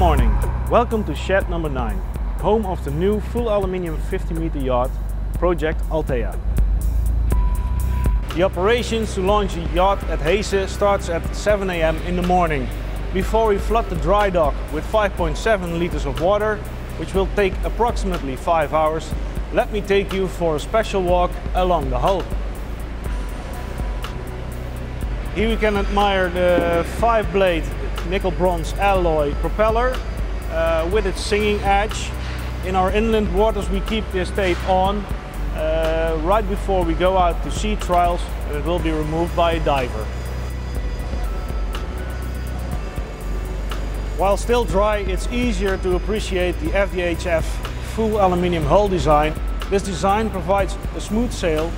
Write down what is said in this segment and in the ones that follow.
Welcome to shed number 9, home of the new full aluminium 50 meter yacht, Project Altea. The operations to launch the yacht at Heesen starts at 7 am in the morning. Before we flood the dry dock with 5.7 liters of water, which will take approximately 5 hours, let me take you for a special walk along the hull. Here we can admire the 5-blade nickel bronze alloy propeller uh, with its singing edge. In our inland waters we keep the estate on uh, right before we go out to sea trials and it will be removed by a diver. While still dry, it's easier to appreciate the FDHF full aluminium hull design. This design provides a smooth sail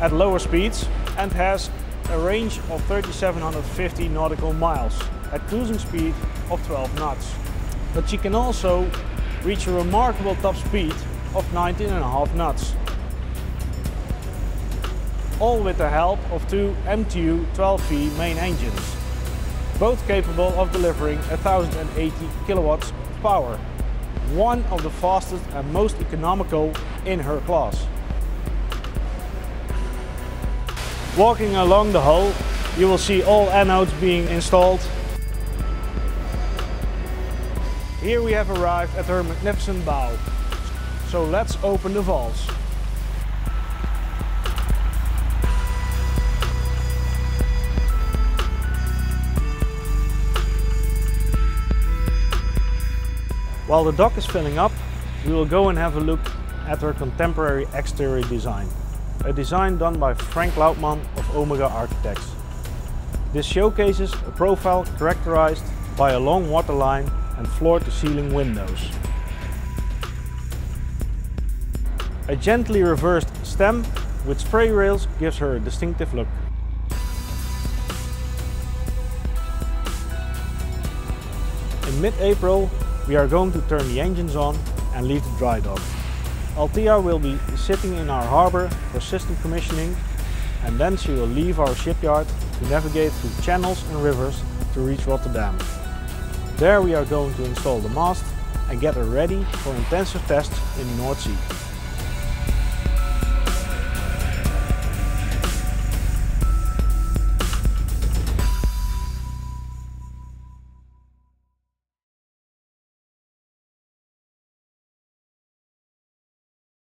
at lower speeds and has a range of 3750 nautical miles at cruising speed of 12 knots. But she can also reach a remarkable top speed of 19.5 knots. All with the help of two MTU 12V main engines, both capable of delivering 1080 kilowatts of power, one of the fastest and most economical in her class. Walking along the hull, you will see all anodes being installed. Here we have arrived at her magnificent bow. So let's open the valves. While the dock is filling up, we will go and have a look at her contemporary exterior design a design done by Frank Laupman of Omega Architects. This showcases a profile characterized by a long waterline and floor-to-ceiling windows. A gently reversed stem with spray rails gives her a distinctive look. In mid-April we are going to turn the engines on and leave the dry dock. Altea will be sitting in our harbour for system commissioning and then she will leave our shipyard to navigate through channels and rivers to reach Rotterdam. There we are going to install the mast and get her ready for intensive tests in the North Sea.